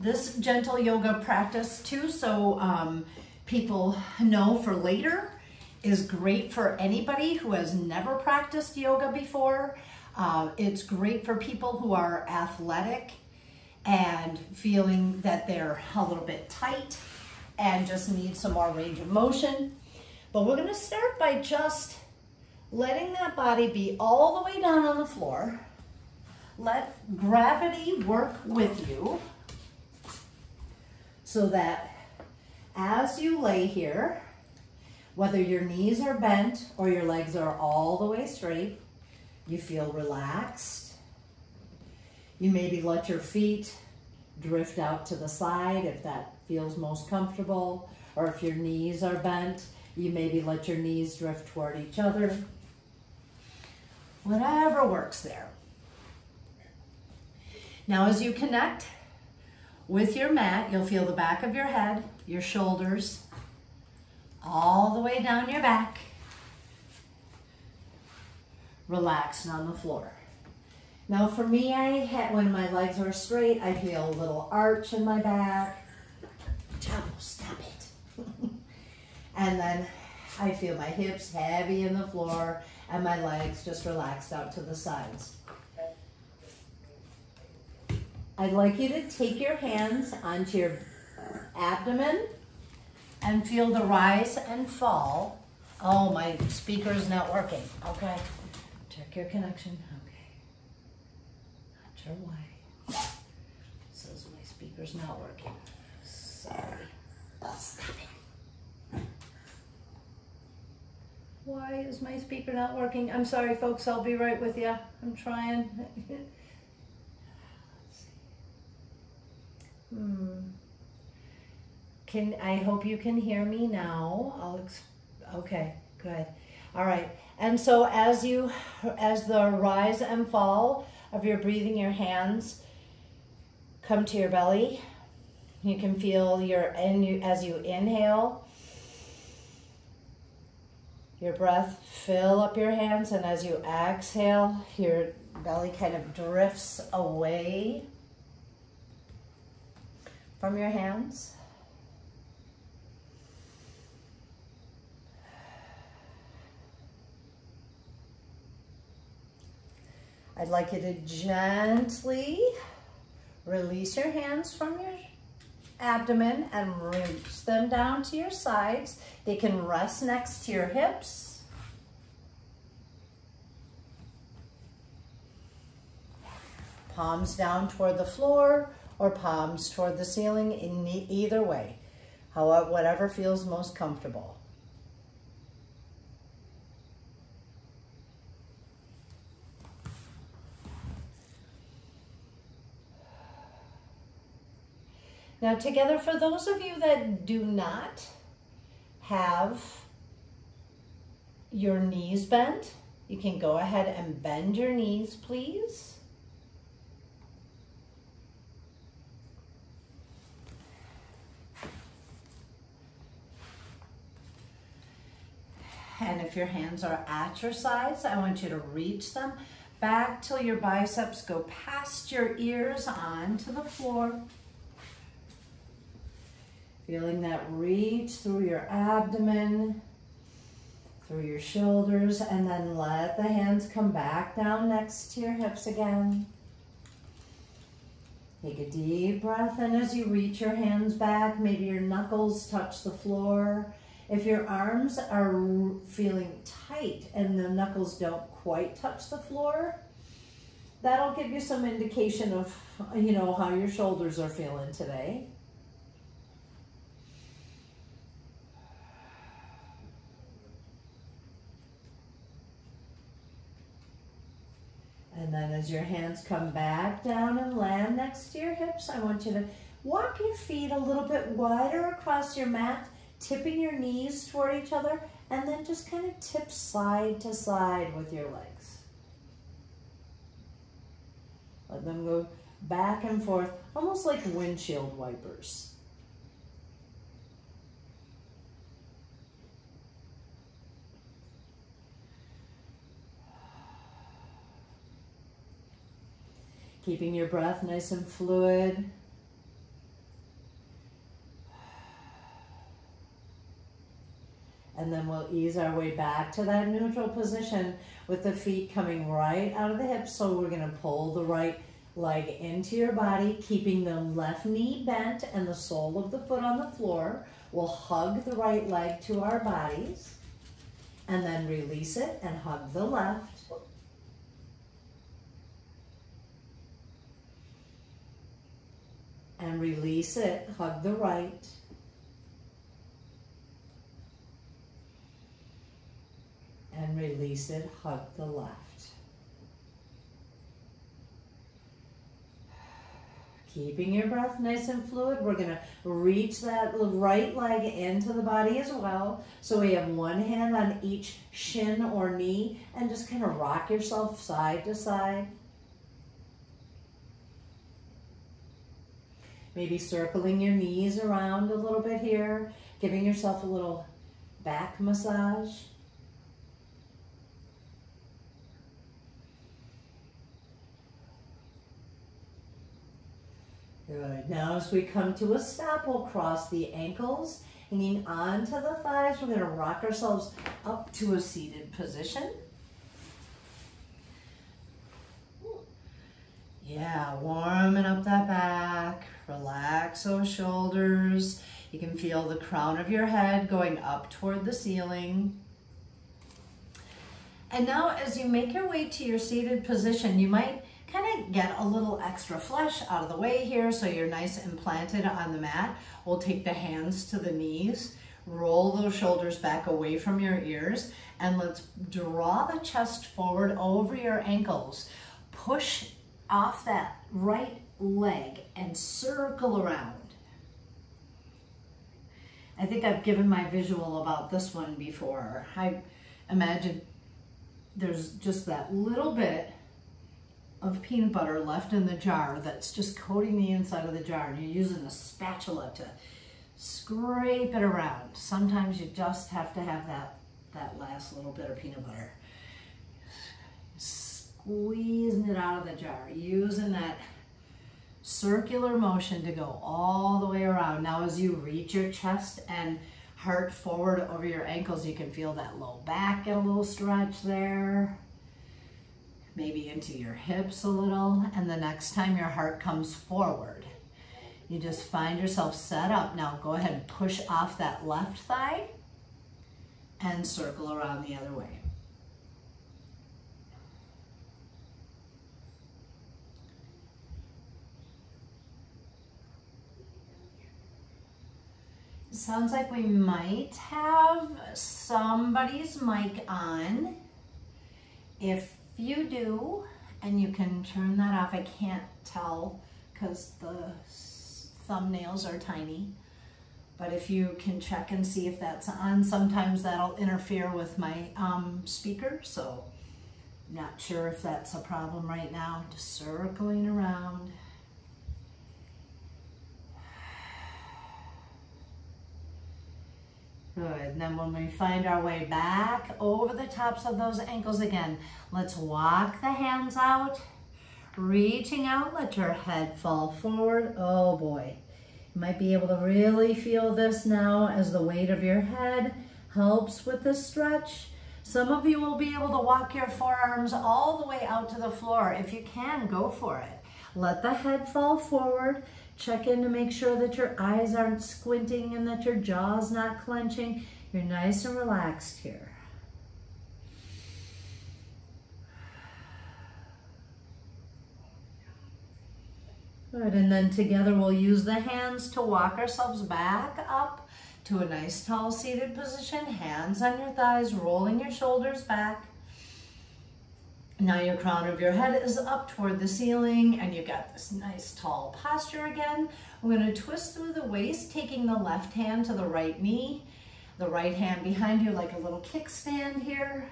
this gentle yoga practice too, so um, people know for later, is great for anybody who has never practiced yoga before. Uh, it's great for people who are athletic and feeling that they're a little bit tight and just need some more range of motion. But we're gonna start by just letting that body be all the way down on the floor. Let gravity work with you so that as you lay here, whether your knees are bent or your legs are all the way straight, you feel relaxed. You maybe let your feet drift out to the side if that feels most comfortable, or if your knees are bent, you maybe let your knees drift toward each other. Whatever works there. Now as you connect with your mat, you'll feel the back of your head, your shoulders, all the way down your back, relaxed on the floor. Now for me, I had, when my legs are straight, I feel a little arch in my back. Chavo, stop it. and then I feel my hips heavy in the floor and my legs just relaxed out to the sides. I'd like you to take your hands onto your abdomen and feel the rise and fall. Oh, my speaker is not working. Okay. Check your connection. Okay. Not sure why. says my speaker's not working. Sorry. Stop it. Why is my speaker not working? I'm sorry, folks. I'll be right with you. I'm trying. hmm. Can I hope you can hear me now? I'll okay, good. All right. And so as you as the rise and fall of your breathing, your hands come to your belly. You can feel your and you as you inhale your breath fill up your hands and as you exhale your belly kind of drifts away from your hands I'd like you to gently release your hands from your abdomen and reach them down to your sides. They can rest next to your hips. Palms down toward the floor or palms toward the ceiling in either way, however, whatever feels most comfortable. Now together, for those of you that do not have your knees bent, you can go ahead and bend your knees, please. And if your hands are at your sides, I want you to reach them back till your biceps go past your ears onto the floor. Feeling that reach through your abdomen, through your shoulders, and then let the hands come back down next to your hips again. Take a deep breath in as you reach your hands back. Maybe your knuckles touch the floor. If your arms are feeling tight and the knuckles don't quite touch the floor, that'll give you some indication of, you know, how your shoulders are feeling today. And then as your hands come back down and land next to your hips, I want you to walk your feet a little bit wider across your mat, tipping your knees toward each other, and then just kind of tip side to side with your legs. Let them go back and forth, almost like windshield wipers. Keeping your breath nice and fluid. And then we'll ease our way back to that neutral position with the feet coming right out of the hips. So we're gonna pull the right leg into your body, keeping the left knee bent and the sole of the foot on the floor. We'll hug the right leg to our bodies and then release it and hug the left. And release it, hug the right. And release it, hug the left. Keeping your breath nice and fluid, we're gonna reach that right leg into the body as well. So we have one hand on each shin or knee and just kind of rock yourself side to side. Maybe circling your knees around a little bit here, giving yourself a little back massage. Good. Now as we come to a stop, we'll cross the ankles, hanging onto the thighs. We're going to rock ourselves up to a seated position. Yeah, warming up that back. Relax those shoulders. You can feel the crown of your head going up toward the ceiling. And now as you make your way to your seated position, you might kind of get a little extra flesh out of the way here so you're nice and planted on the mat. We'll take the hands to the knees, roll those shoulders back away from your ears, and let's draw the chest forward over your ankles. Push off that right leg and circle around. I think I've given my visual about this one before. I imagine there's just that little bit of peanut butter left in the jar that's just coating the inside of the jar and you're using a spatula to scrape it around. Sometimes you just have to have that, that last little bit of peanut butter. Squeezing it out of the jar, using that circular motion to go all the way around. Now as you reach your chest and heart forward over your ankles, you can feel that low back get a little stretch there maybe into your hips a little. And the next time your heart comes forward, you just find yourself set up. Now go ahead and push off that left thigh and circle around the other way. sounds like we might have somebody's mic on. If you do, and you can turn that off, I can't tell because the thumbnails are tiny. But if you can check and see if that's on, sometimes that'll interfere with my um, speaker. So not sure if that's a problem right now. Just circling around. Good, and then when we find our way back over the tops of those ankles again, let's walk the hands out, reaching out, let your head fall forward. Oh boy, you might be able to really feel this now as the weight of your head helps with the stretch. Some of you will be able to walk your forearms all the way out to the floor. If you can, go for it. Let the head fall forward. Check in to make sure that your eyes aren't squinting and that your jaw's not clenching. You're nice and relaxed here. Good, and then together we'll use the hands to walk ourselves back up to a nice tall seated position. Hands on your thighs, rolling your shoulders back. Now your crown of your head is up toward the ceiling and you've got this nice tall posture again. We're gonna twist through the waist, taking the left hand to the right knee, the right hand behind you like a little kickstand here.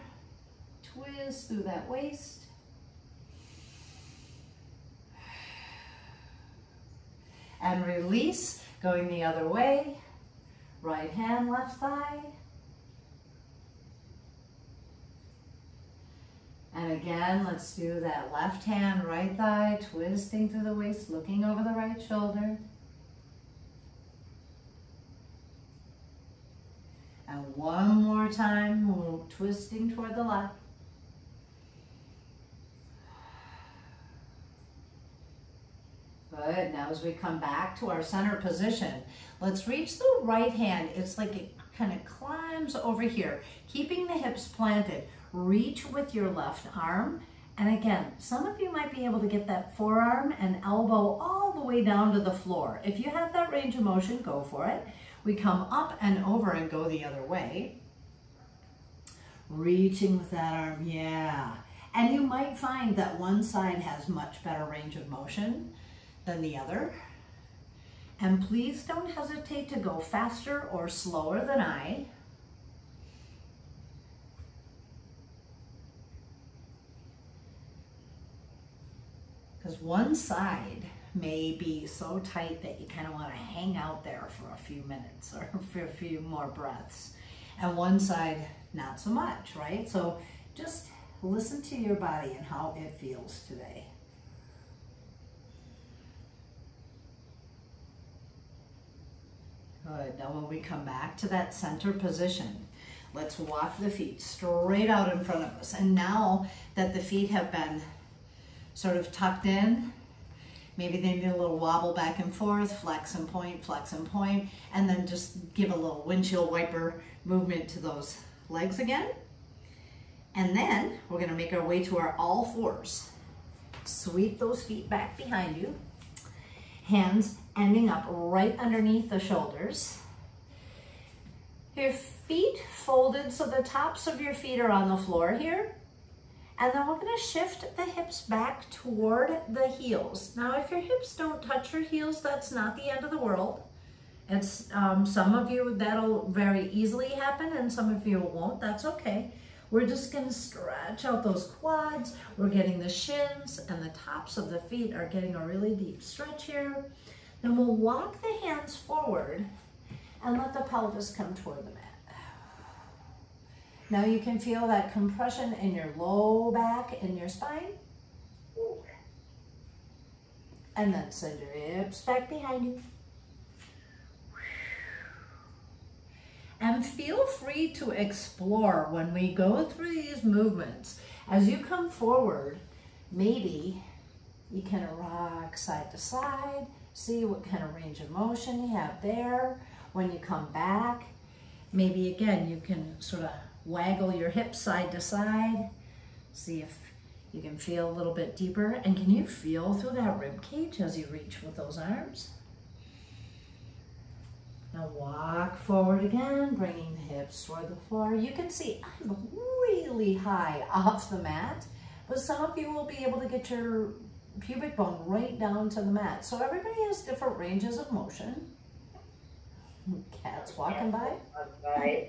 Twist through that waist. And release, going the other way. Right hand, left thigh. And again, let's do that left hand, right thigh, twisting through the waist, looking over the right shoulder. And one more time, twisting toward the left. Good, now as we come back to our center position, let's reach the right hand. It's like it kind of climbs over here, keeping the hips planted. Reach with your left arm. And again, some of you might be able to get that forearm and elbow all the way down to the floor. If you have that range of motion, go for it. We come up and over and go the other way. Reaching with that arm, yeah. And you might find that one side has much better range of motion than the other. And please don't hesitate to go faster or slower than I. Because one side may be so tight that you kind of want to hang out there for a few minutes or for a few more breaths. And one side, not so much, right? So just listen to your body and how it feels today. Good. Now when we come back to that center position, let's walk the feet straight out in front of us. And now that the feet have been sort of tucked in, maybe they need a little wobble back and forth, flex and point, flex and point, and then just give a little windshield wiper movement to those legs again. And then we're gonna make our way to our all fours. Sweep those feet back behind you. Hands ending up right underneath the shoulders. Your feet folded so the tops of your feet are on the floor here. And then we're gonna shift the hips back toward the heels. Now, if your hips don't touch your heels, that's not the end of the world. It's um, some of you that'll very easily happen and some of you won't, that's okay. We're just gonna stretch out those quads. We're getting the shins and the tops of the feet are getting a really deep stretch here. Then we'll walk the hands forward and let the pelvis come toward the mat. Now you can feel that compression in your low back and your spine. And then send your hips back behind you. And feel free to explore when we go through these movements. As you come forward, maybe you can rock side to side, see what kind of range of motion you have there. When you come back, maybe again, you can sort of waggle your hips side to side, see if you can feel a little bit deeper. And can you feel through that rib cage as you reach with those arms? Now walk forward again, bringing the hips toward the floor. You can see I'm really high off the mat, but some of you will be able to get your pubic bone right down to the mat. So everybody has different ranges of motion. Cats walking by.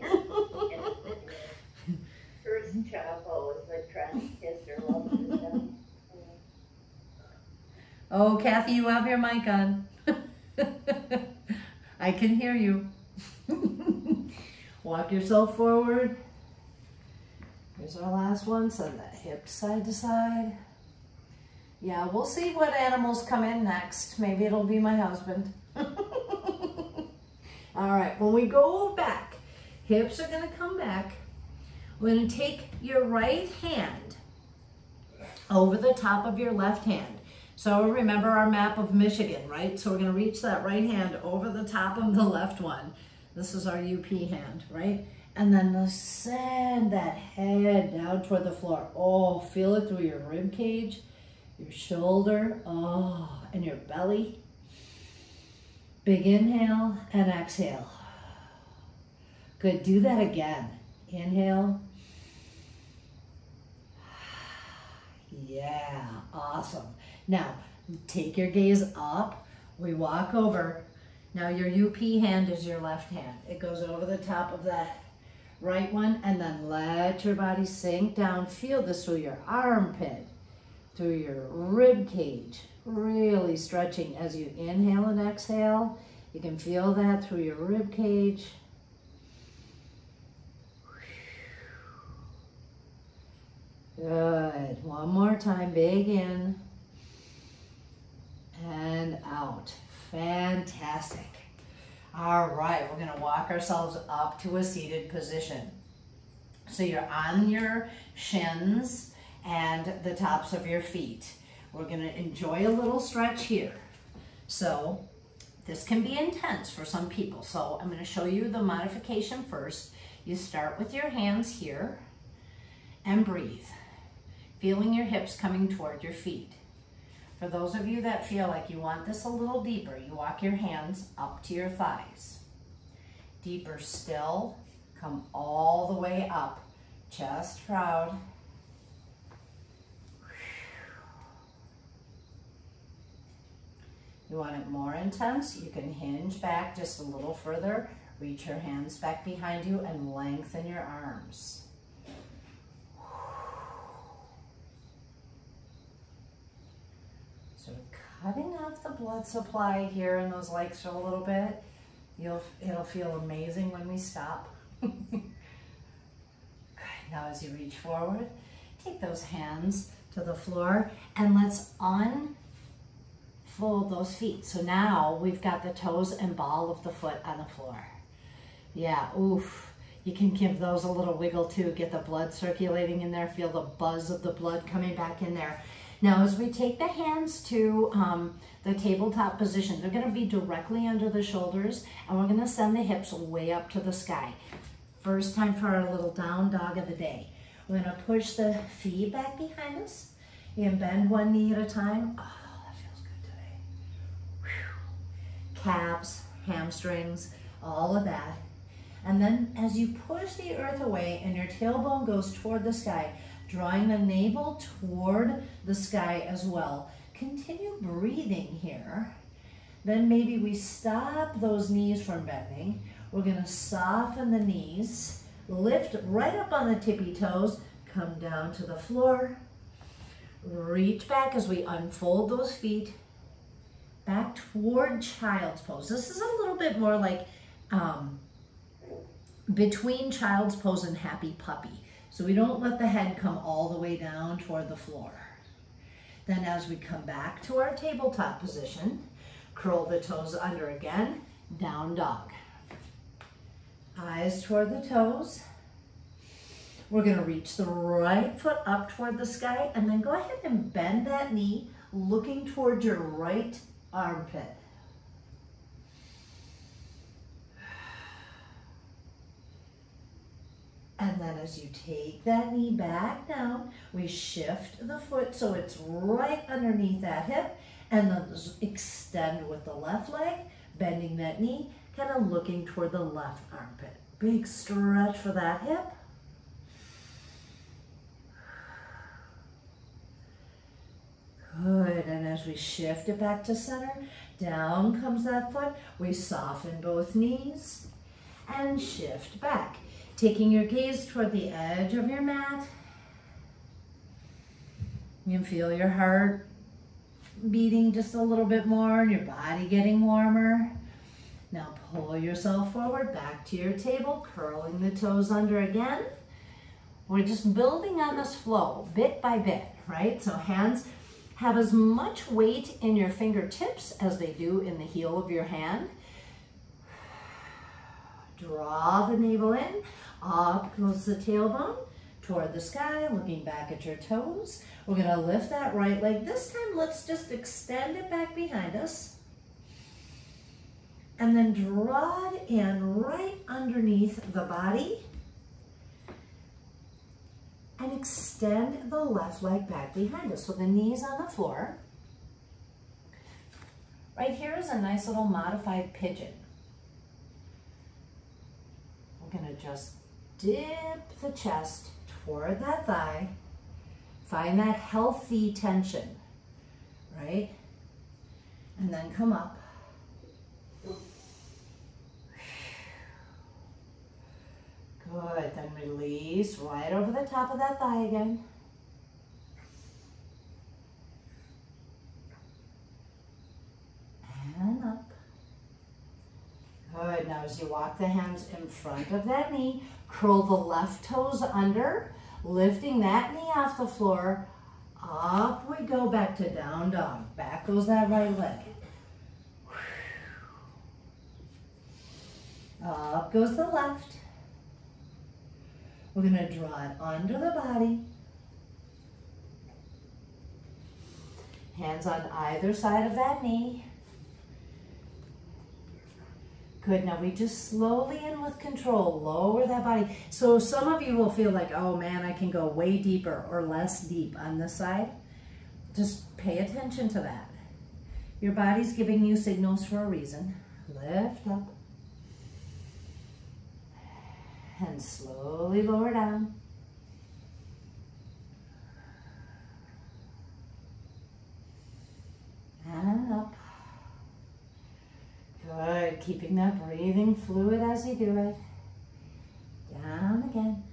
First mm-hmm. was like trying to kiss her Oh, Kathy, you have your mic on. I can hear you. Walk yourself forward. Here's our last one. Send that hip side to side. Yeah, we'll see what animals come in next. Maybe it'll be my husband. All right, when we go back, hips are gonna come back. We're gonna take your right hand over the top of your left hand. So remember our map of Michigan, right? So we're gonna reach that right hand over the top of the left one. This is our UP hand, right? And then send that head down toward the floor. Oh, feel it through your rib cage, your shoulder, oh, and your belly. Big inhale and exhale. Good, do that again. Inhale. Yeah, awesome. Now, take your gaze up. We walk over. Now your UP hand is your left hand. It goes over the top of that right one and then let your body sink down. Feel this through your armpit, through your rib cage. Really stretching as you inhale and exhale. You can feel that through your rib cage. Good. One more time. Big in and out. Fantastic. All right, we're gonna walk ourselves up to a seated position. So you're on your shins and the tops of your feet. We're gonna enjoy a little stretch here. So this can be intense for some people. So I'm gonna show you the modification first. You start with your hands here and breathe, feeling your hips coming toward your feet. For those of you that feel like you want this a little deeper, you walk your hands up to your thighs. Deeper still, come all the way up, chest proud. You want it more intense, you can hinge back just a little further, reach your hands back behind you and lengthen your arms. Cutting off the blood supply here in those legs a little bit. You'll, it'll feel amazing when we stop. Good. Now as you reach forward, take those hands to the floor and let's unfold those feet. So now we've got the toes and ball of the foot on the floor. Yeah, oof. You can give those a little wiggle too. Get the blood circulating in there. Feel the buzz of the blood coming back in there. Now, as we take the hands to um, the tabletop position, they're gonna be directly under the shoulders, and we're gonna send the hips way up to the sky. First time for our little down dog of the day. We're gonna push the feet back behind us and bend one knee at a time. Oh, that feels good today. Whew. Calves, hamstrings, all of that. And then as you push the earth away and your tailbone goes toward the sky, drawing the navel toward the sky as well. Continue breathing here. Then maybe we stop those knees from bending. We're gonna soften the knees, lift right up on the tippy toes, come down to the floor, reach back as we unfold those feet, back toward child's pose. This is a little bit more like um, between child's pose and happy puppy. So we don't let the head come all the way down toward the floor. Then as we come back to our tabletop position, curl the toes under again, down dog. Eyes toward the toes. We're gonna reach the right foot up toward the sky and then go ahead and bend that knee looking toward your right armpit. And then as you take that knee back down, we shift the foot so it's right underneath that hip and then extend with the left leg, bending that knee, kind of looking toward the left armpit. Big stretch for that hip. Good, and as we shift it back to center, down comes that foot. We soften both knees and shift back. Taking your gaze toward the edge of your mat. You can feel your heart beating just a little bit more and your body getting warmer. Now pull yourself forward back to your table, curling the toes under again. We're just building on this flow bit by bit, right? So hands have as much weight in your fingertips as they do in the heel of your hand. Draw the navel in. Up goes the tailbone toward the sky, looking back at your toes. We're gonna lift that right leg. This time, let's just extend it back behind us. And then draw it in right underneath the body. And extend the left leg back behind us. So the knees on the floor. Right here is a nice little modified pigeon. We're gonna just dip the chest toward that thigh. Find that healthy tension, right? And then come up. Good, then release right over the top of that thigh again. And up. Good, now as you walk the hands in front of that knee, Curl the left toes under, lifting that knee off the floor. Up we go back to down dog. Back goes that right leg. Up goes the left. We're gonna draw it under the body. Hands on either side of that knee. Good, now we just slowly and with control lower that body. So some of you will feel like, oh man, I can go way deeper or less deep on this side. Just pay attention to that. Your body's giving you signals for a reason. Lift up. And slowly lower down. And up. Keeping that breathing fluid as you do it. Down again.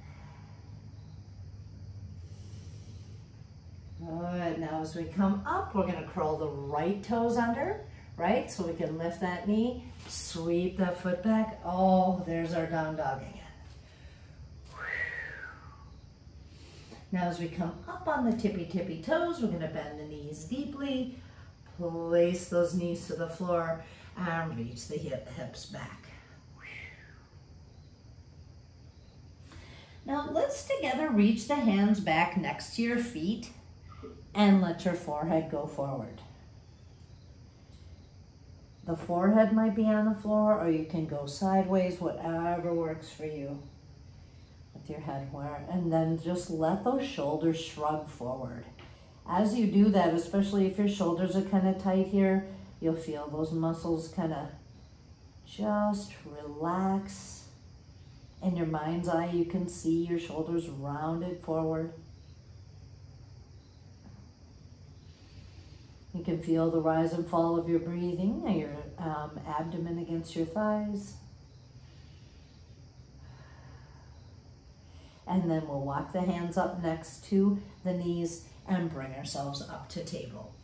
Good, now as we come up, we're gonna curl the right toes under, right? So we can lift that knee, sweep that foot back. Oh, there's our down dog again. Now as we come up on the tippy tippy toes, we're gonna bend the knees deeply, place those knees to the floor, and reach the hip, hips back. Now let's together reach the hands back next to your feet and let your forehead go forward. The forehead might be on the floor or you can go sideways, whatever works for you with your head where, and then just let those shoulders shrug forward. As you do that, especially if your shoulders are kind of tight here, You'll feel those muscles kind of just relax. In your mind's eye, you can see your shoulders rounded forward. You can feel the rise and fall of your breathing, your um, abdomen against your thighs. And then we'll walk the hands up next to the knees and bring ourselves up to table.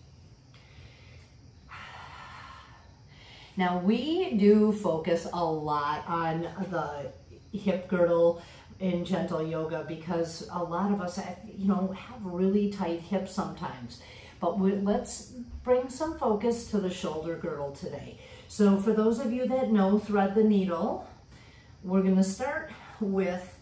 Now we do focus a lot on the hip girdle in gentle yoga because a lot of us, have, you know, have really tight hips sometimes. But we, let's bring some focus to the shoulder girdle today. So for those of you that know thread the needle, we're gonna start with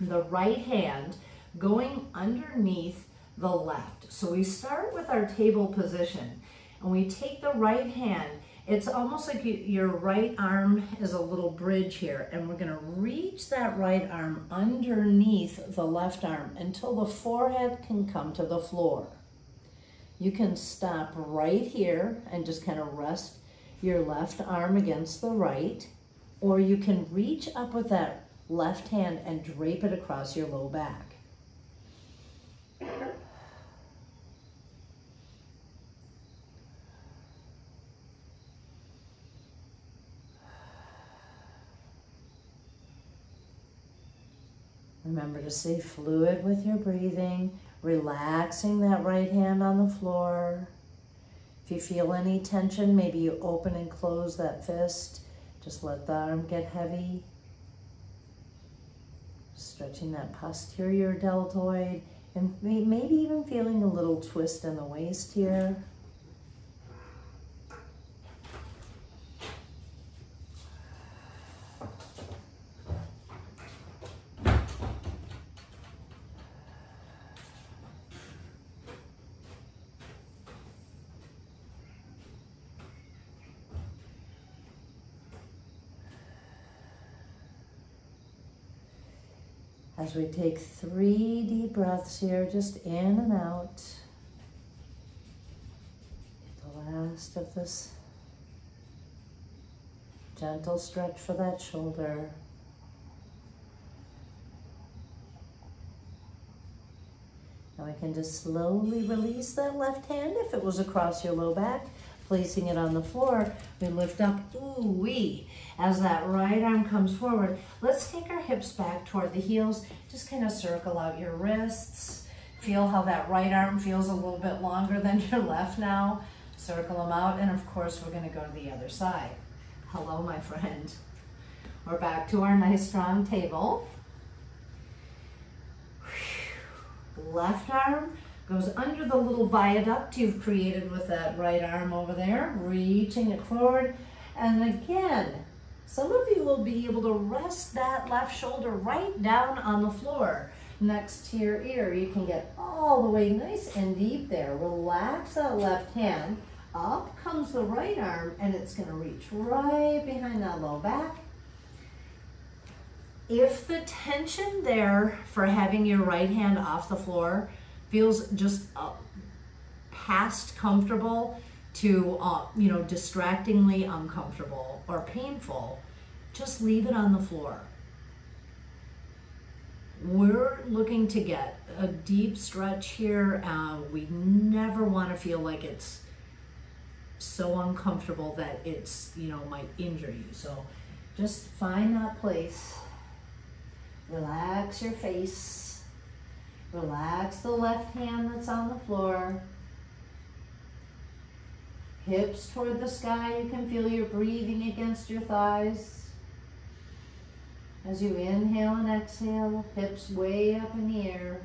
the right hand going underneath the left. So we start with our table position and we take the right hand it's almost like you, your right arm is a little bridge here and we're gonna reach that right arm underneath the left arm until the forehead can come to the floor. You can stop right here and just kind of rest your left arm against the right, or you can reach up with that left hand and drape it across your low back. Remember to stay fluid with your breathing, relaxing that right hand on the floor. If you feel any tension, maybe you open and close that fist. Just let the arm get heavy. Stretching that posterior deltoid and maybe even feeling a little twist in the waist here. As we take three deep breaths here, just in and out. Get The last of this gentle stretch for that shoulder. Now we can just slowly release that left hand if it was across your low back placing it on the floor, we lift up, ooh wee, as that right arm comes forward. Let's take our hips back toward the heels. Just kind of circle out your wrists. Feel how that right arm feels a little bit longer than your left now. Circle them out, and of course, we're gonna go to the other side. Hello, my friend. We're back to our nice strong table. Left arm Goes under the little viaduct you've created with that right arm over there, reaching it forward. And again, Some of you will be able to rest that left shoulder right down on the floor next to your ear. You can get all the way nice and deep there. Relax that left hand. Up comes the right arm and it's gonna reach right behind that low back. If the tension there for having your right hand off the floor feels just uh, past comfortable, to, uh, you know, distractingly uncomfortable or painful, just leave it on the floor. We're looking to get a deep stretch here. Uh, we never want to feel like it's so uncomfortable that it's, you know, might injure you. So just find that place. Relax your face. Relax the left hand that's on the floor. Hips toward the sky, you can feel your breathing against your thighs. As you inhale and exhale, hips way up in the air.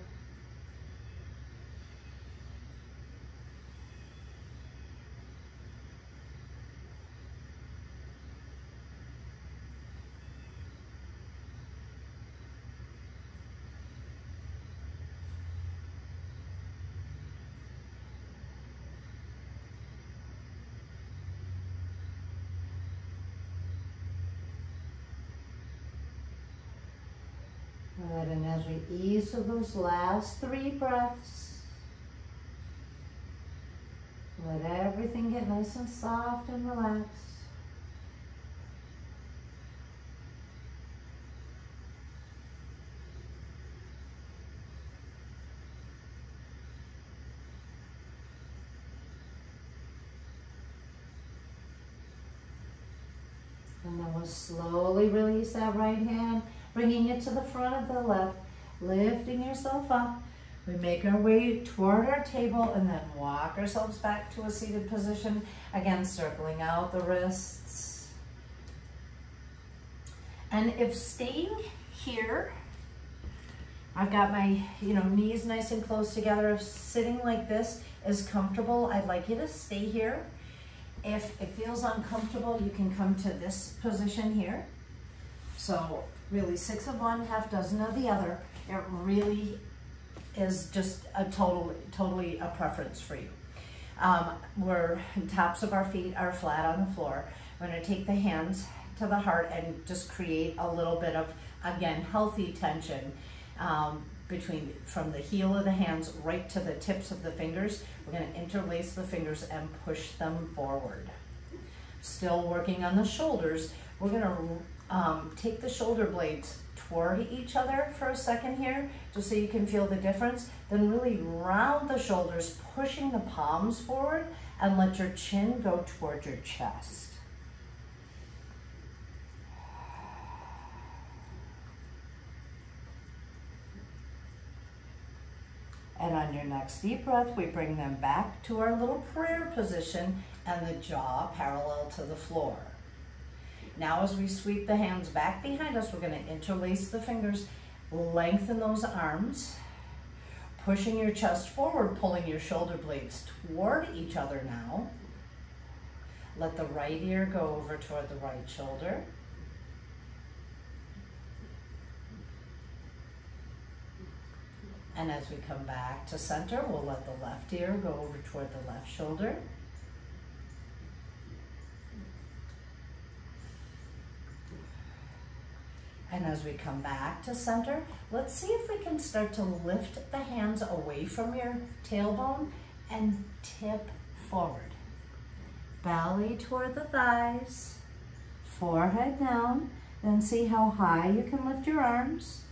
And as we ease to those last three breaths, let everything get nice and soft and relaxed. And then we'll slowly release that right hand bringing it to the front of the left, lifting yourself up. We make our way toward our table and then walk ourselves back to a seated position. Again, circling out the wrists. And if staying here, I've got my you know knees nice and close together. If sitting like this is comfortable, I'd like you to stay here. If it feels uncomfortable, you can come to this position here. So really six of one, half dozen of the other. It really is just a total, totally a preference for you. Um, we're tops of our feet are flat on the floor. We're gonna take the hands to the heart and just create a little bit of, again, healthy tension um, between, from the heel of the hands right to the tips of the fingers. We're gonna interlace the fingers and push them forward. Still working on the shoulders, we're gonna um, take the shoulder blades toward each other for a second here, just so you can feel the difference. Then really round the shoulders, pushing the palms forward, and let your chin go toward your chest. And on your next deep breath, we bring them back to our little prayer position and the jaw parallel to the floor. Now as we sweep the hands back behind us, we're gonna interlace the fingers, lengthen those arms, pushing your chest forward, pulling your shoulder blades toward each other now. Let the right ear go over toward the right shoulder. And as we come back to center, we'll let the left ear go over toward the left shoulder. And as we come back to center, let's see if we can start to lift the hands away from your tailbone and tip forward. Belly toward the thighs, forehead down, then see how high you can lift your arms.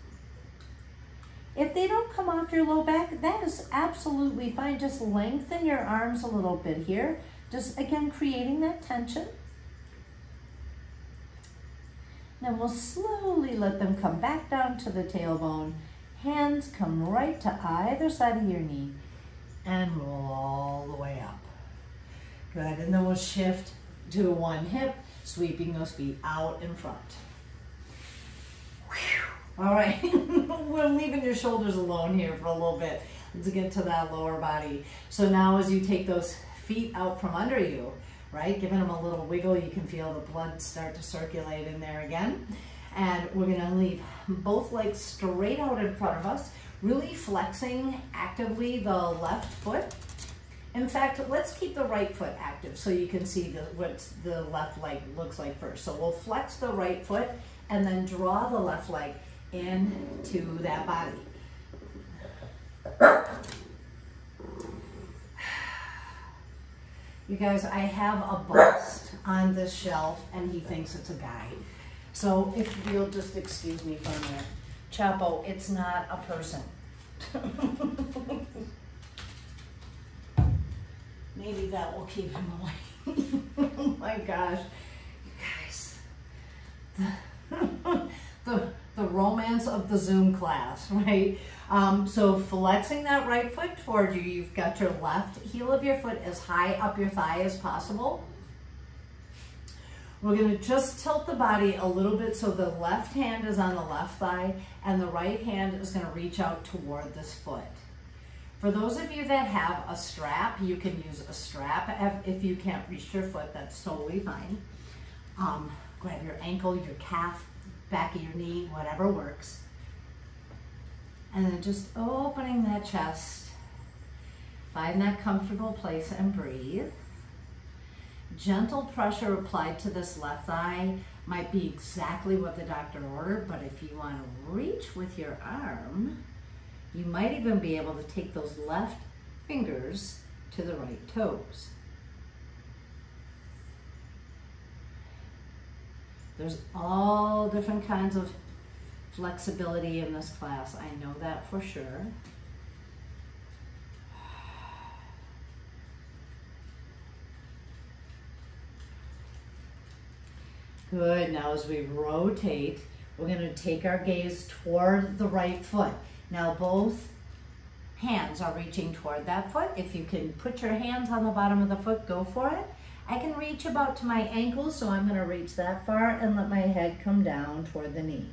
If they don't come off your low back, that is absolutely fine. Just lengthen your arms a little bit here. Just again, creating that tension. Then we'll slowly let them come back down to the tailbone. Hands come right to either side of your knee and roll all the way up. Good, and then we'll shift to one hip, sweeping those feet out in front. Whew. All right, we're leaving your shoulders alone here for a little bit. Let's get to that lower body. So now as you take those feet out from under you, right? Giving them a little wiggle, you can feel the blood start to circulate in there again. And we're gonna leave both legs straight out in front of us, really flexing actively the left foot. In fact, let's keep the right foot active so you can see the, what the left leg looks like first. So we'll flex the right foot and then draw the left leg into that body. You guys, I have a bust on this shelf and he thinks it's a guy. So if you'll just excuse me for a minute. Chapo, it's not a person. Maybe that will keep him away. oh my gosh. You guys. The, the, the romance of the Zoom class, right? Um, so flexing that right foot toward you, you've got your left heel of your foot as high up your thigh as possible. We're gonna just tilt the body a little bit so the left hand is on the left thigh and the right hand is gonna reach out toward this foot. For those of you that have a strap, you can use a strap. If you can't reach your foot, that's totally fine. Um, grab your ankle, your calf, back of your knee, whatever works. And then just opening that chest. Find that comfortable place and breathe. Gentle pressure applied to this left thigh might be exactly what the doctor ordered, but if you want to reach with your arm, you might even be able to take those left fingers to the right toes. There's all different kinds of flexibility in this class. I know that for sure. Good, now as we rotate, we're gonna take our gaze toward the right foot. Now both hands are reaching toward that foot. If you can put your hands on the bottom of the foot, go for it. I can reach about to my ankles, so I'm gonna reach that far and let my head come down toward the knee.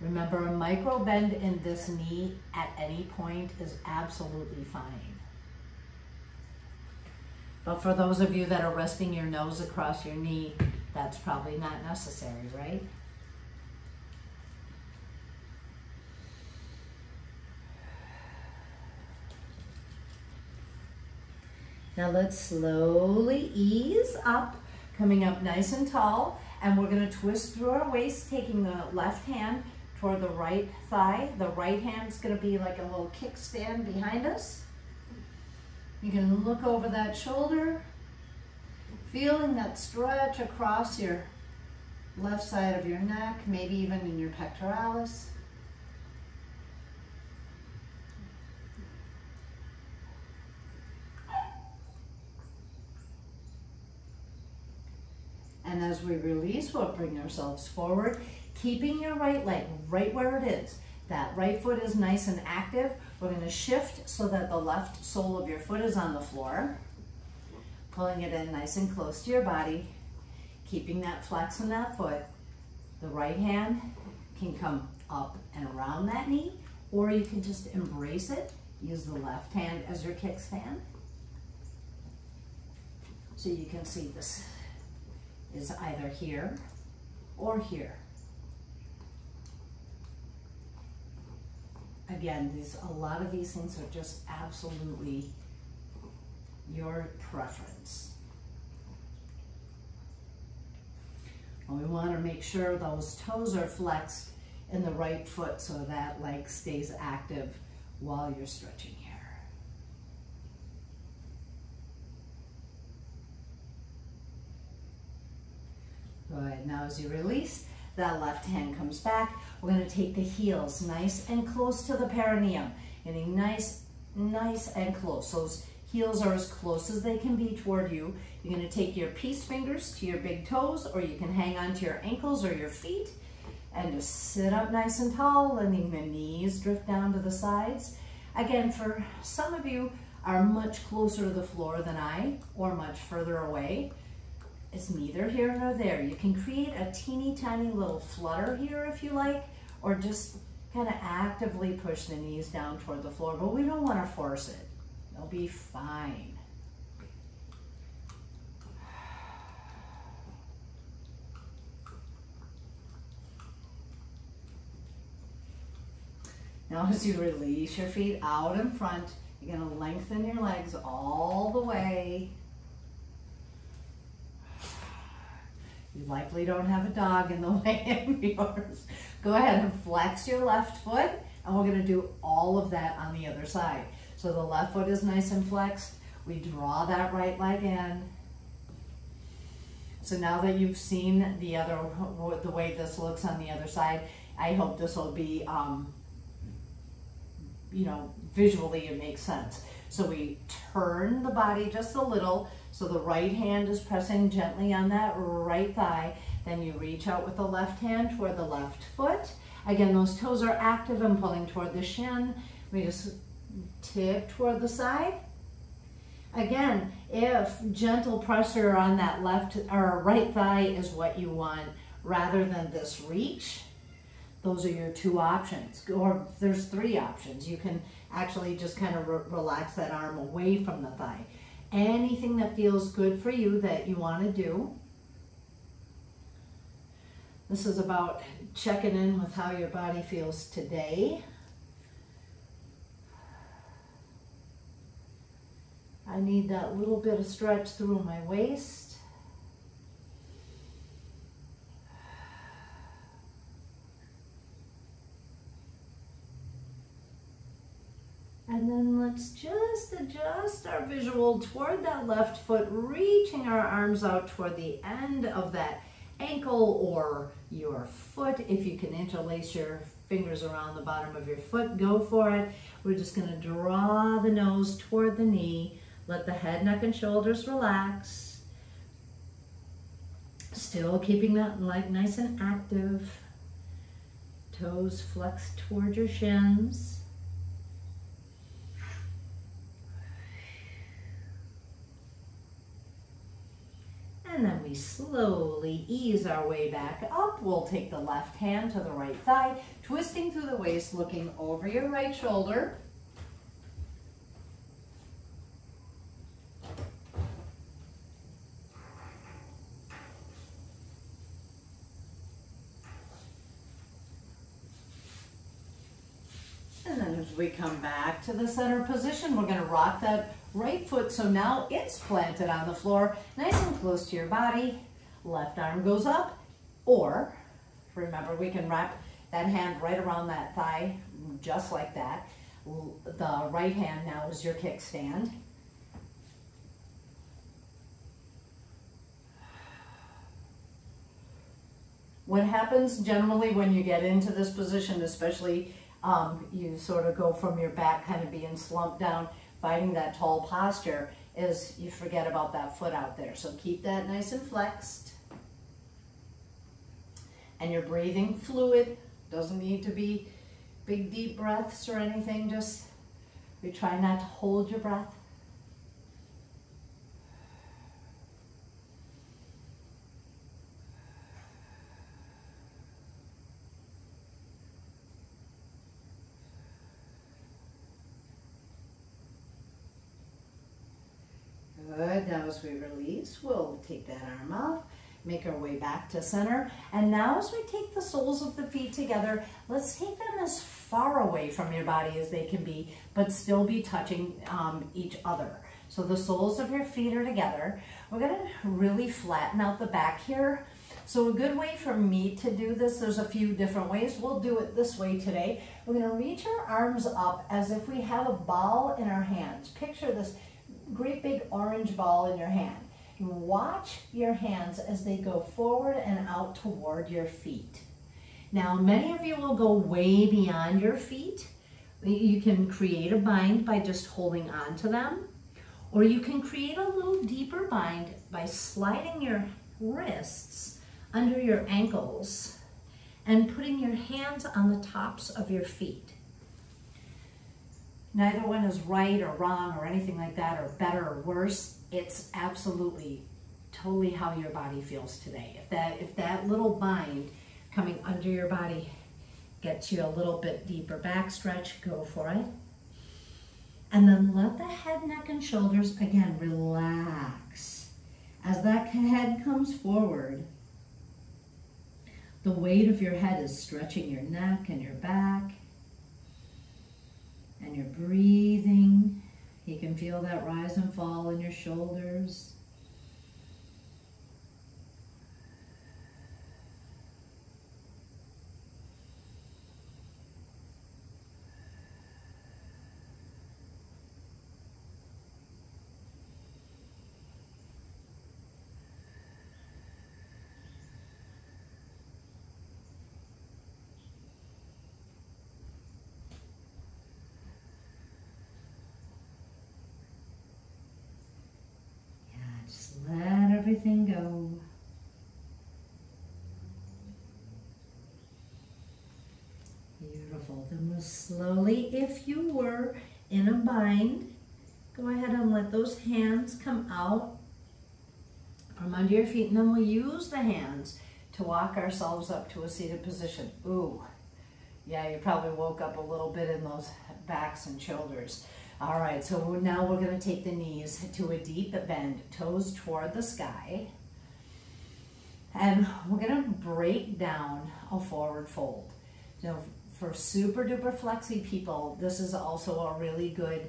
Remember, a micro bend in this knee at any point is absolutely fine. But for those of you that are resting your nose across your knee, that's probably not necessary, right? Now let's slowly ease up, coming up nice and tall, and we're gonna twist through our waist, taking the left hand toward the right thigh. The right hand's gonna be like a little kickstand behind us. You can look over that shoulder, feeling that stretch across your left side of your neck, maybe even in your pectoralis. And as we release, we'll bring ourselves forward, keeping your right leg right where it is. That right foot is nice and active. We're gonna shift so that the left sole of your foot is on the floor. Pulling it in nice and close to your body, keeping that flex in that foot. The right hand can come up and around that knee, or you can just embrace it. Use the left hand as your kickstand. So you can see this is either here or here. Again, these a lot of these things are just absolutely your preference. We want to make sure those toes are flexed in the right foot so that leg stays active while you're stretching here. Good, now as you release, that left hand comes back. We're gonna take the heels nice and close to the perineum. Getting nice, nice and close. Those heels are as close as they can be toward you. You're gonna take your peace fingers to your big toes or you can hang on to your ankles or your feet and just sit up nice and tall, letting the knees drift down to the sides. Again, for some of you are much closer to the floor than I or much further away is neither here nor there. You can create a teeny tiny little flutter here if you like, or just kind of actively push the knees down toward the floor, but we don't want to force it. They'll be fine. Now as you release your feet out in front, you're gonna lengthen your legs all the way You likely don't have a dog in the way of yours. Go ahead and flex your left foot and we're gonna do all of that on the other side. So the left foot is nice and flexed. We draw that right leg in. So now that you've seen the other, the way this looks on the other side, I hope this will be, um, you know, visually it makes sense. So we turn the body just a little. So the right hand is pressing gently on that right thigh. Then you reach out with the left hand toward the left foot. Again, those toes are active and pulling toward the shin. We just tip toward the side. Again, if gentle pressure on that left or right thigh is what you want rather than this reach, those are your two options. Or there's three options. You can actually just kind of re relax that arm away from the thigh. Anything that feels good for you that you want to do. This is about checking in with how your body feels today. I need that little bit of stretch through my waist. And then let's just adjust our visual toward that left foot, reaching our arms out toward the end of that ankle or your foot. If you can interlace your fingers around the bottom of your foot, go for it. We're just gonna draw the nose toward the knee, let the head, neck, and shoulders relax. Still keeping that leg nice and active. Toes flexed toward your shins. And then we slowly ease our way back up. We'll take the left hand to the right thigh, twisting through the waist, looking over your right shoulder. And then as we come back to the center position, we're gonna rock that right foot. So now it's planted on the floor, nice and close to your body. Left arm goes up, or remember we can wrap that hand right around that thigh, just like that. The right hand now is your kickstand. What happens generally when you get into this position, especially um, you sort of go from your back kind of being slumped down, fighting that tall posture, is you forget about that foot out there. So keep that nice and flexed. And you're breathing fluid. Doesn't need to be big deep breaths or anything. Just we try not to hold your breath. Good, now as we release, we'll take that arm off, make our way back to center. And now as we take the soles of the feet together, let's take them as far away from your body as they can be, but still be touching um, each other. So the soles of your feet are together. We're gonna really flatten out the back here. So a good way for me to do this, there's a few different ways. We'll do it this way today. We're gonna reach our arms up as if we have a ball in our hands. Picture this great big orange ball in your hand. Watch your hands as they go forward and out toward your feet. Now, many of you will go way beyond your feet. You can create a bind by just holding on to them, or you can create a little deeper bind by sliding your wrists under your ankles and putting your hands on the tops of your feet. Neither one is right or wrong or anything like that or better or worse. It's absolutely totally how your body feels today. If that, if that little bind coming under your body gets you a little bit deeper back stretch, go for it. And then let the head, neck, and shoulders, again, relax. As that head comes forward, the weight of your head is stretching your neck and your back. And you're breathing. You can feel that rise and fall in your shoulders. Yeah, just let everything go. Beautiful. Then we'll slowly, if you were in a bind, go ahead and let those hands come out from under your feet. And then we'll use the hands to walk ourselves up to a seated position. Ooh, yeah, you probably woke up a little bit in those backs and shoulders. All right, so now we're gonna take the knees to a deep bend, toes toward the sky. And we're gonna break down a forward fold. Now, for super duper flexy people, this is also a really good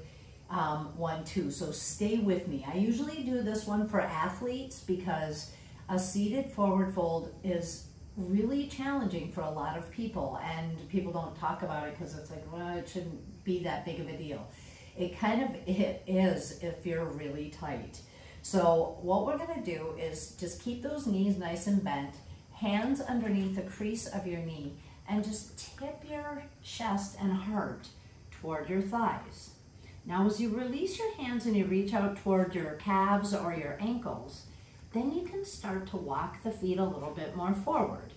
um, one too. So stay with me. I usually do this one for athletes because a seated forward fold is really challenging for a lot of people and people don't talk about it because it's like, well, it shouldn't be that big of a deal. It kind of it is if you're really tight. So what we're gonna do is just keep those knees nice and bent, hands underneath the crease of your knee, and just tip your chest and heart toward your thighs. Now as you release your hands and you reach out toward your calves or your ankles, then you can start to walk the feet a little bit more forward.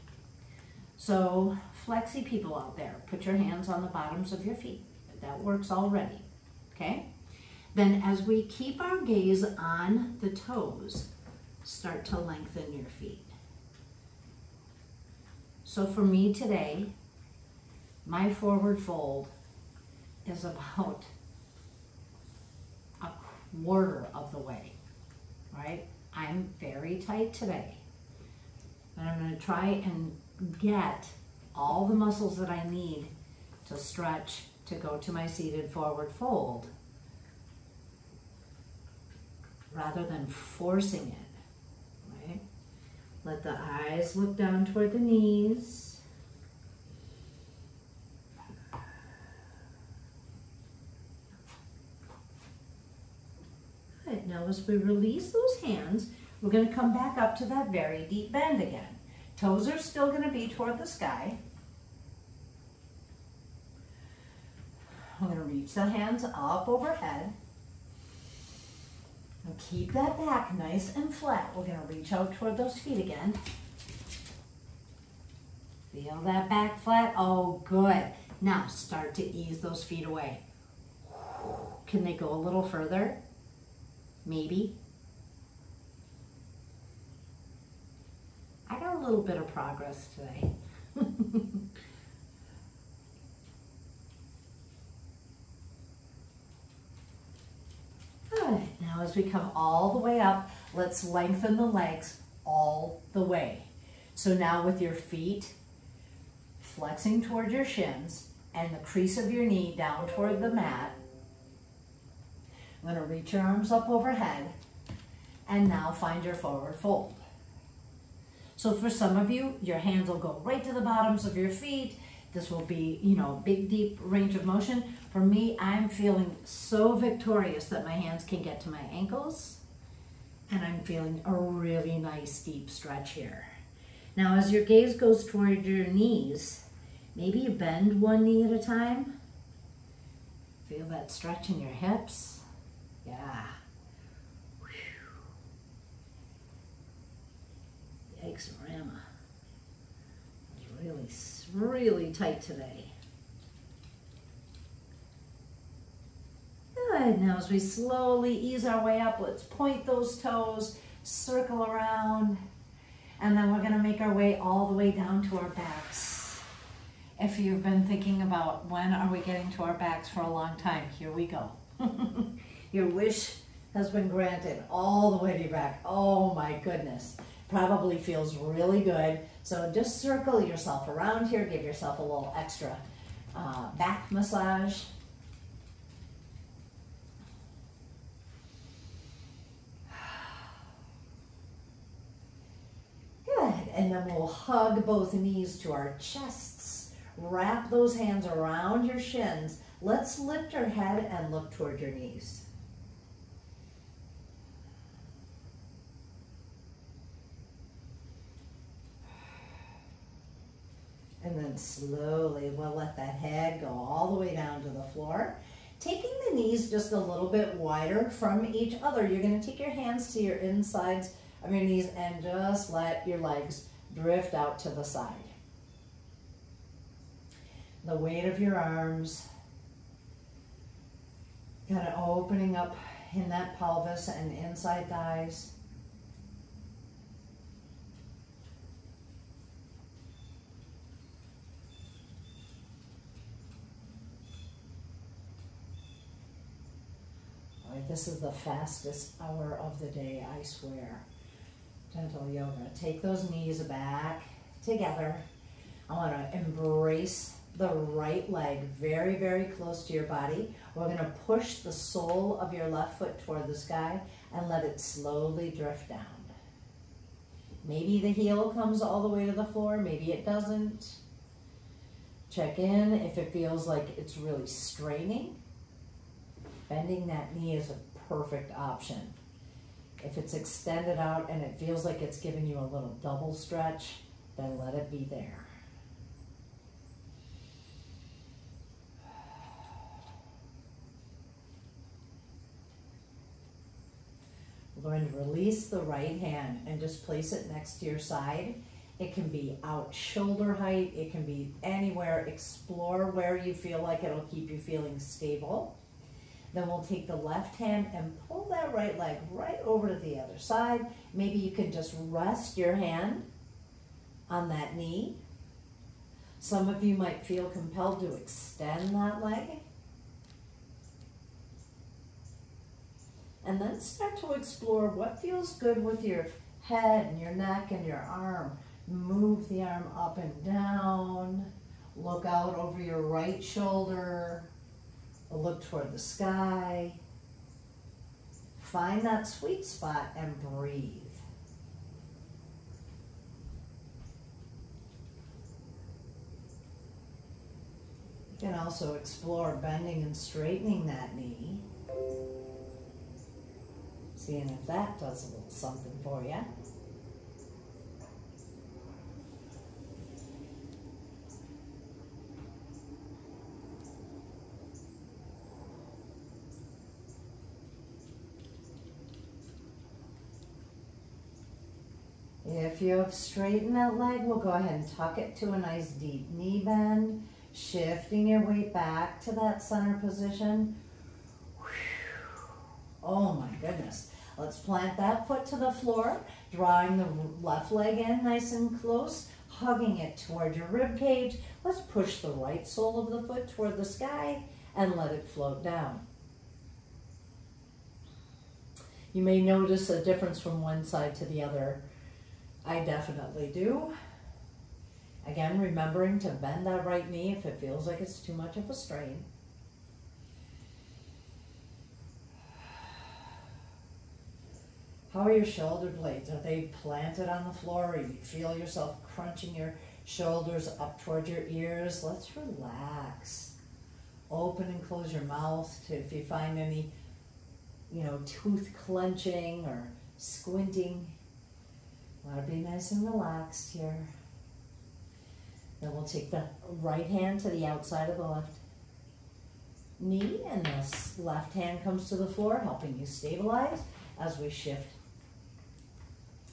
So flexy people out there, put your hands on the bottoms of your feet. That works already, okay? Then as we keep our gaze on the toes, start to lengthen your feet. So for me today, my forward fold is about a quarter of the way, right? I'm very tight today. And I'm gonna try and get all the muscles that I need to stretch to go to my seated forward fold rather than forcing it? Let the eyes look down toward the knees. Good, now as we release those hands, we're gonna come back up to that very deep bend again. Toes are still gonna be toward the sky. I'm gonna reach the hands up overhead. Keep that back nice and flat. We're gonna reach out toward those feet again. Feel that back flat? Oh, good. Now start to ease those feet away. Can they go a little further? Maybe. I got a little bit of progress today. Good. Now as we come all the way up, let's lengthen the legs all the way. So now with your feet flexing towards your shins and the crease of your knee down toward the mat, I'm gonna reach your arms up overhead and now find your forward fold. So for some of you, your hands will go right to the bottoms of your feet. This will be, you know, big, deep range of motion. For me, I'm feeling so victorious that my hands can get to my ankles and I'm feeling a really nice deep stretch here. Now, as your gaze goes toward your knees, maybe you bend one knee at a time. Feel that stretch in your hips. Yeah. Yikes, Rama. Really, really tight today. Good. Now as we slowly ease our way up, let's point those toes, circle around, and then we're gonna make our way all the way down to our backs. If you've been thinking about when are we getting to our backs for a long time, here we go. Your wish has been granted all the way to your back. Oh my goodness. Probably feels really good. So just circle yourself around here. Give yourself a little extra uh, back massage. And then we'll hug both knees to our chests. Wrap those hands around your shins. Let's lift our head and look toward your knees. And then slowly we'll let that head go all the way down to the floor. Taking the knees just a little bit wider from each other. You're gonna take your hands to your insides of your knees and just let your legs drift out to the side. The weight of your arms, kind of opening up in that pelvis and inside thighs. this is the fastest hour of the day, I swear. Gentle yoga. Take those knees back together. I want to embrace the right leg very, very close to your body. We're going to push the sole of your left foot toward the sky and let it slowly drift down. Maybe the heel comes all the way to the floor, maybe it doesn't. Check in if it feels like it's really straining. Bending that knee is a perfect option. If it's extended out and it feels like it's giving you a little double stretch, then let it be there. We're going to release the right hand and just place it next to your side. It can be out shoulder height. It can be anywhere. Explore where you feel like it'll keep you feeling stable. Then we'll take the left hand and pull that right leg right over to the other side. Maybe you can just rest your hand on that knee. Some of you might feel compelled to extend that leg. And then start to explore what feels good with your head and your neck and your arm. Move the arm up and down. Look out over your right shoulder look toward the sky. Find that sweet spot and breathe. You can also explore bending and straightening that knee. Seeing if that does a little something for you. If you have straightened that leg, we'll go ahead and tuck it to a nice deep knee bend, shifting your weight back to that center position. Oh my goodness. Let's plant that foot to the floor, drawing the left leg in nice and close, hugging it toward your rib cage. Let's push the right sole of the foot toward the sky and let it float down. You may notice a difference from one side to the other I definitely do. Again, remembering to bend that right knee if it feels like it's too much of a strain. How are your shoulder blades? Are they planted on the floor? Or you feel yourself crunching your shoulders up toward your ears? Let's relax. Open and close your mouth to if you find any, you know, tooth clenching or squinting. Want to be nice and relaxed here. Then we'll take the right hand to the outside of the left knee and this left hand comes to the floor, helping you stabilize as we shift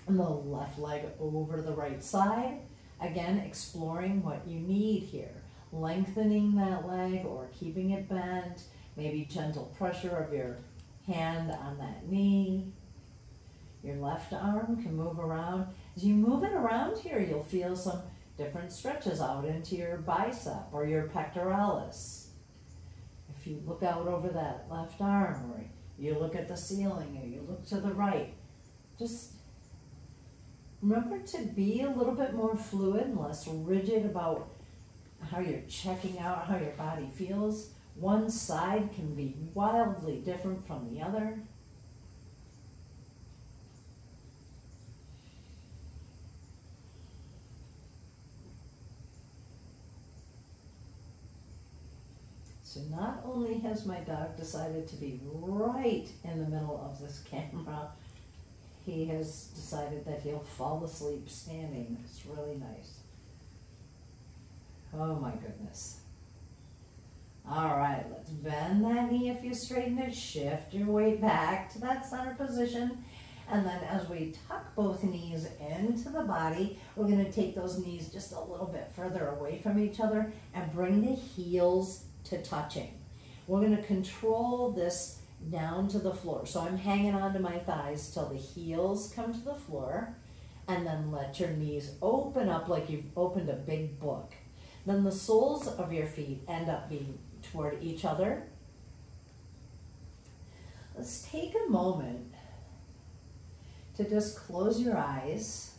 the left leg over the right side. Again, exploring what you need here. Lengthening that leg or keeping it bent. Maybe gentle pressure of your hand on that knee. Your left arm can move around. As you move it around here, you'll feel some different stretches out into your bicep or your pectoralis. If you look out over that left arm or you look at the ceiling or you look to the right, just remember to be a little bit more fluid and less rigid about how you're checking out how your body feels. One side can be wildly different from the other. So not only has my dog decided to be right in the middle of this camera, he has decided that he'll fall asleep standing. It's really nice. Oh my goodness. All right, let's bend that knee if you straighten it. Shift your weight back to that center position. And then as we tuck both knees into the body, we're gonna take those knees just a little bit further away from each other and bring the heels to touching. We're gonna control this down to the floor. So I'm hanging onto my thighs till the heels come to the floor and then let your knees open up like you've opened a big book. Then the soles of your feet end up being toward each other. Let's take a moment to just close your eyes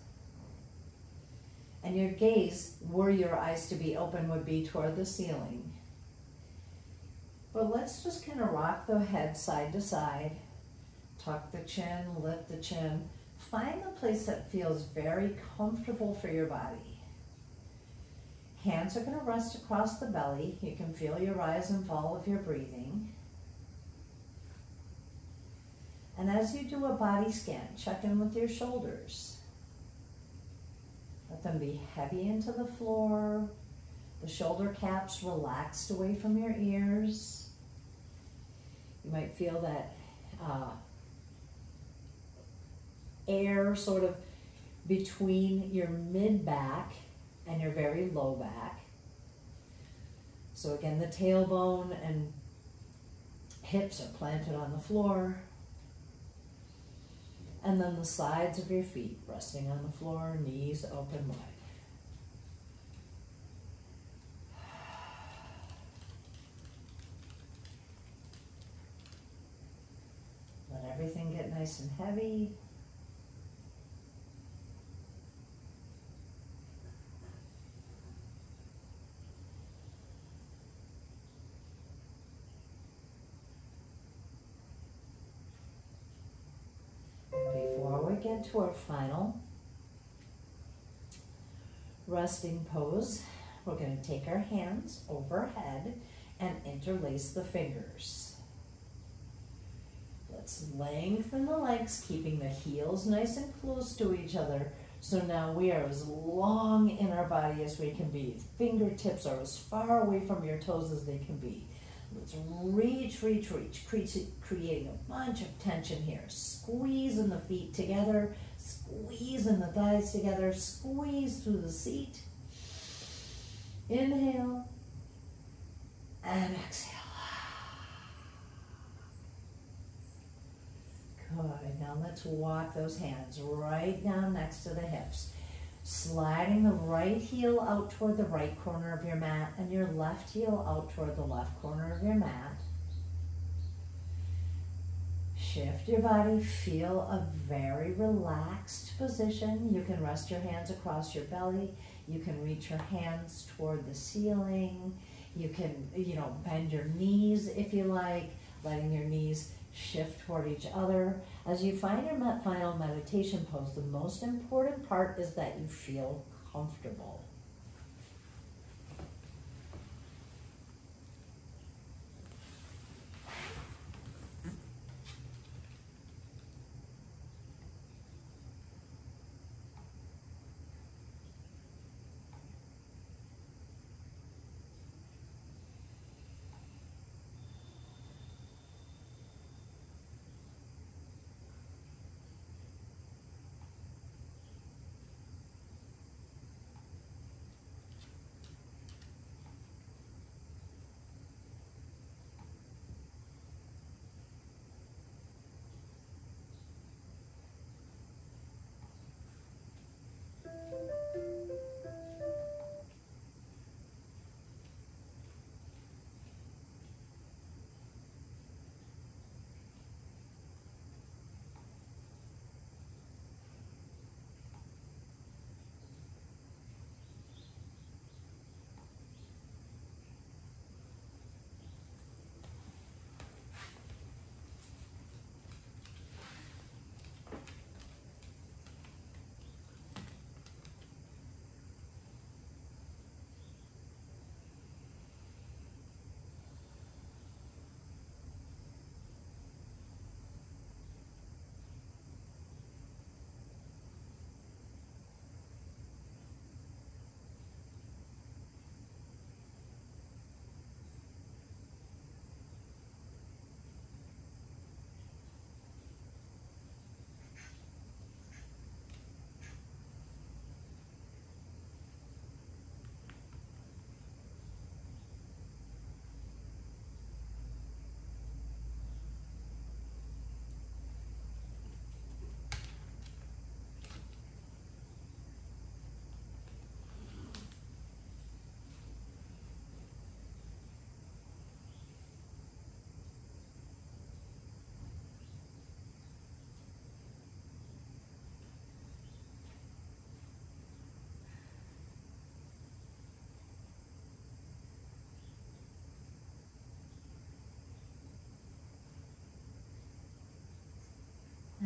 and your gaze, were your eyes to be open, would be toward the ceiling. But let's just kind of rock the head side to side, tuck the chin, lift the chin. Find the place that feels very comfortable for your body. Hands are going to rest across the belly. You can feel your rise and fall of your breathing. And as you do a body scan, check in with your shoulders. Let them be heavy into the floor. The shoulder caps relaxed away from your ears. You might feel that uh, air sort of between your mid back and your very low back. So again, the tailbone and hips are planted on the floor. And then the sides of your feet resting on the floor, knees open wide. Let everything get nice and heavy. Before we get to our final resting pose, we're going to take our hands overhead and interlace the fingers. Let's lengthen the legs, keeping the heels nice and close to each other. So now we are as long in our body as we can be. Fingertips are as far away from your toes as they can be. Let's reach, reach, reach, creating a bunch of tension here. Squeezing the feet together, squeezing the thighs together, squeeze through the seat. Inhale and exhale. Good. Now let's walk those hands right down next to the hips. Sliding the right heel out toward the right corner of your mat and your left heel out toward the left corner of your mat. Shift your body, feel a very relaxed position. You can rest your hands across your belly. You can reach your hands toward the ceiling. You can, you know, bend your knees if you like, letting your knees shift toward each other. As you find your final meditation pose, the most important part is that you feel comfortable.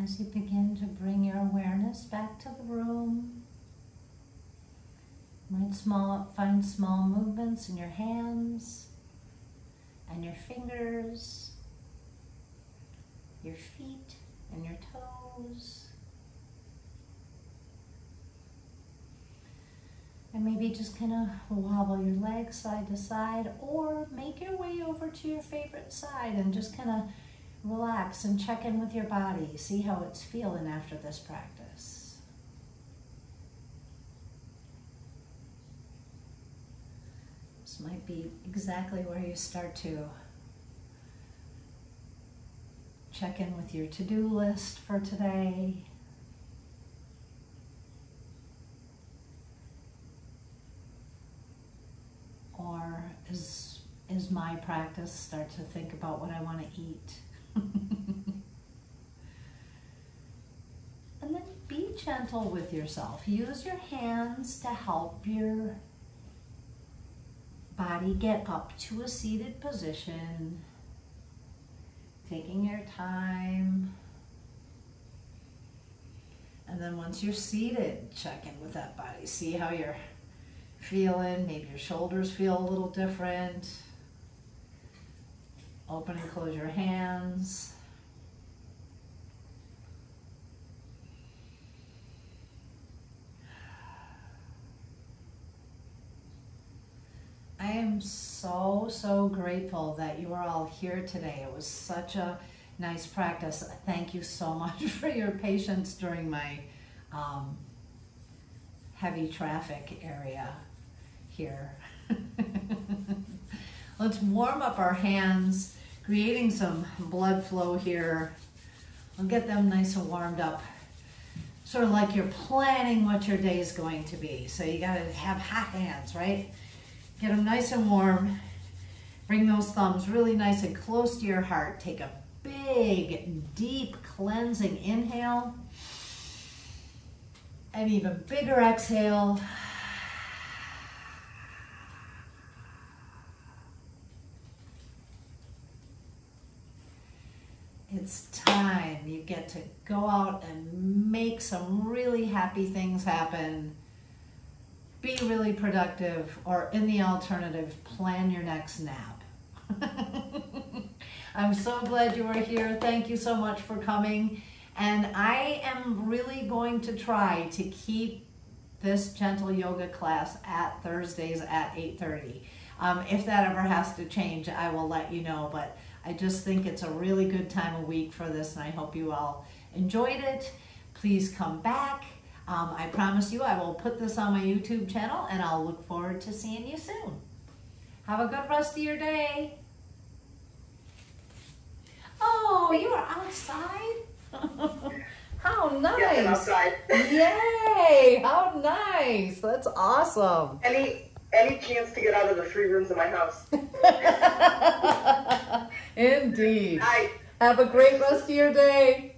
As you begin to bring your awareness back to the room, might small, find small movements in your hands and your fingers, your feet and your toes. And maybe just kind of wobble your legs side to side or make your way over to your favorite side and just kind of relax and check in with your body. See how it's feeling after this practice. This might be exactly where you start to check in with your to-do list for today. Or is, is my practice start to think about what I want to eat. And then be gentle with yourself. Use your hands to help your body get up to a seated position. Taking your time. And then once you're seated, check in with that body. See how you're feeling. Maybe your shoulders feel a little different. Open and close your hands. I am so, so grateful that you are all here today. It was such a nice practice. Thank you so much for your patience during my um, heavy traffic area here. Let's warm up our hands, creating some blood flow here. We'll get them nice and warmed up. Sort of like you're planning what your day is going to be. So you gotta have hot hands, right? Get them nice and warm. Bring those thumbs really nice and close to your heart. Take a big, deep cleansing inhale. And even bigger exhale. It's time you get to go out and make some really happy things happen be really productive, or in the alternative, plan your next nap. I'm so glad you are here. Thank you so much for coming. And I am really going to try to keep this gentle yoga class at Thursdays at 8.30. Um, if that ever has to change, I will let you know. But I just think it's a really good time of week for this, and I hope you all enjoyed it. Please come back. Um, I promise you I will put this on my YouTube channel and I'll look forward to seeing you soon. Have a good rest of your day. Oh, you are outside? How nice. Yes, outside. Yay, how nice. That's awesome. Any any chance to get out of the three rooms of my house? Indeed. Hi. Have a great rest of your day.